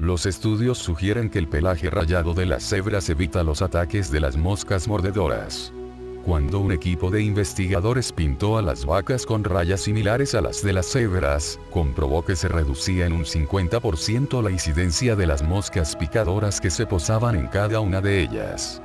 Los estudios sugieren que el pelaje rayado de las cebras evita los ataques de las moscas mordedoras. Cuando un equipo de investigadores pintó a las vacas con rayas similares a las de las cebras, comprobó que se reducía en un 50% la incidencia de las moscas picadoras que se posaban en cada una de ellas.